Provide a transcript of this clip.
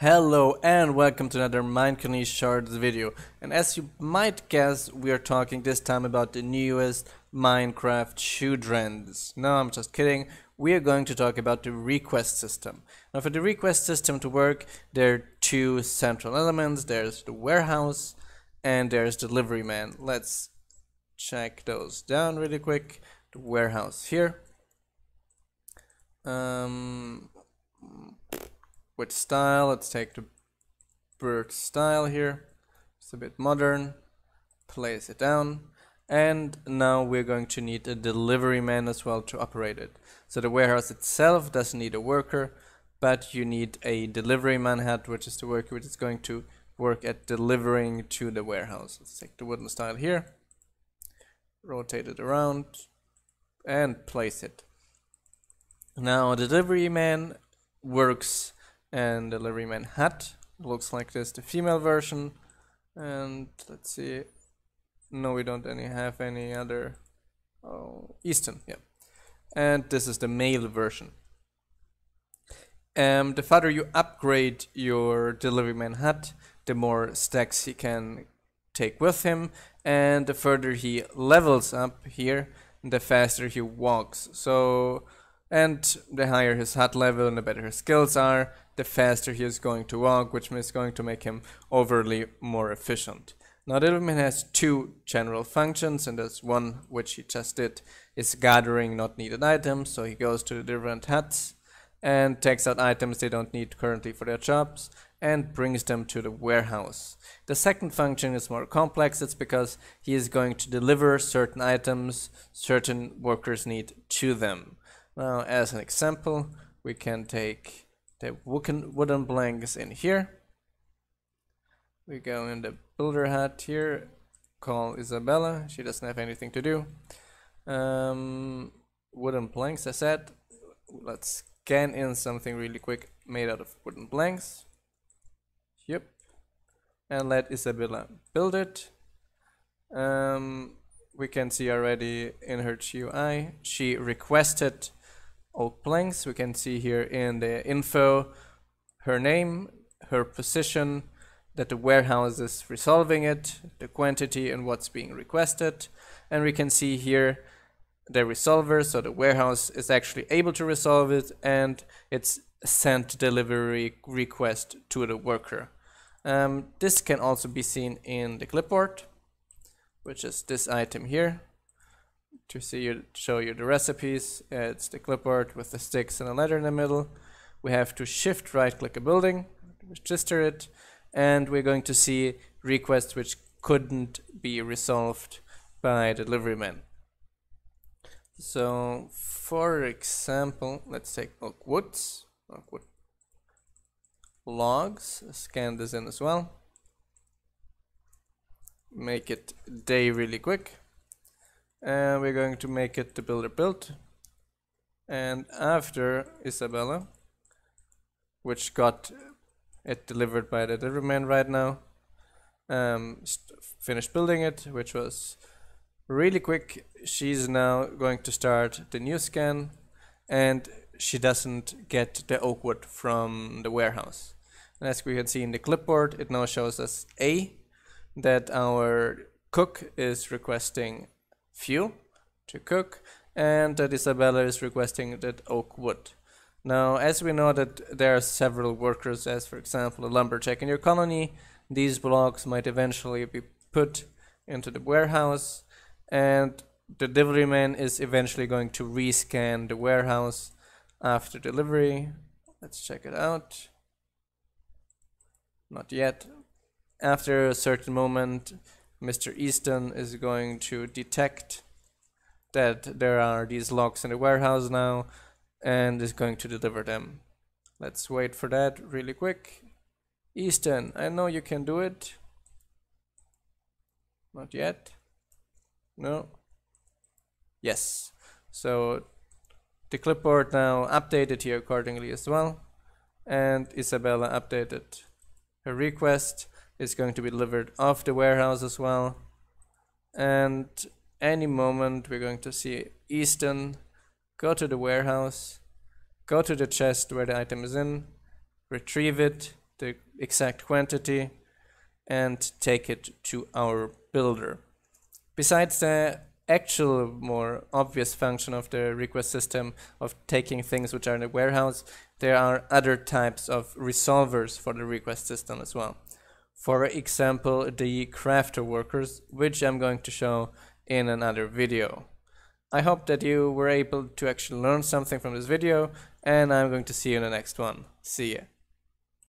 Hello and welcome to another Minecolonies Shorts video. And as you might guess, we are talking this time about the newest Minecraft Children's. No, I'm just kidding. We are going to talk about the request system. Now for the request system to work, there are two central elements. There's the warehouse and there's delivery man. Let's check those down really quick. The warehouse here. Um, with style? Let's take the birch style here. It's a bit modern. Place it down. And now we're going to need a delivery man as well to operate it. So the warehouse itself doesn't need a worker but you need a delivery man hat which is the worker which is going to work at delivering to the warehouse. Let's take the wooden style here. Rotate it around and place it. Now the delivery man works and the Liveryman hat looks like this the female version. And let's see. No we don't any have any other. Oh Easton yeah. And this is the male version. Um, the further you upgrade your deliveryman hat the more stacks he can take with him. And the further he levels up here the faster he walks. So and the higher his hat level and the better his skills are, the faster he is going to walk, which is going to make him overly more efficient. Now Diddleman has two general functions, and there's one which he just did, is gathering not needed items, so he goes to the different hats and takes out items they don't need currently for their jobs and brings them to the warehouse. The second function is more complex, it's because he is going to deliver certain items certain workers need to them. Now, as an example, we can take the wooden, wooden planks in here. We go in the builder hat here, call Isabella. She doesn't have anything to do. Um, wooden planks, I said. Let's scan in something really quick made out of wooden planks. Yep. And let Isabella build it. Um, we can see already in her GUI, she requested oak planks. We can see here in the info her name, her position, that the warehouse is resolving it, the quantity and what's being requested. And we can see here the resolver, so the warehouse is actually able to resolve it and it's sent delivery request to the worker. Um, this can also be seen in the clipboard, which is this item here to see you, show you the recipes. It's the clipboard with the sticks and a letter in the middle. We have to shift right click a building, register it, and we're going to see requests which couldn't be resolved by delivery man. So for example, let's take oak woods, oak wood logs, scan this in as well. Make it day really quick and we're going to make it the builder built. And after Isabella which got it delivered by the delivery man right now um, finished building it which was really quick. She's now going to start the new scan and she doesn't get the oak wood from the warehouse. And as we can see in the clipboard it now shows us A that our cook is requesting fuel to cook and that Isabella is requesting that oak wood. Now, as we know that there are several workers, as for example a lumberjack in your colony, these blocks might eventually be put into the warehouse and the delivery man is eventually going to rescan the warehouse after delivery. Let's check it out. Not yet. After a certain moment, Mr. Easton is going to detect that there are these locks in the warehouse now and is going to deliver them. Let's wait for that really quick. Easton, I know you can do it. Not yet. No. Yes. So the clipboard now updated here accordingly as well. And Isabella updated her request is going to be delivered off the warehouse as well. And any moment we're going to see Easton go to the warehouse, go to the chest where the item is in, retrieve it, the exact quantity and take it to our builder. Besides the actual more obvious function of the request system of taking things which are in the warehouse, there are other types of resolvers for the request system as well. For example, the crafter workers, which I'm going to show in another video. I hope that you were able to actually learn something from this video, and I'm going to see you in the next one. See ya.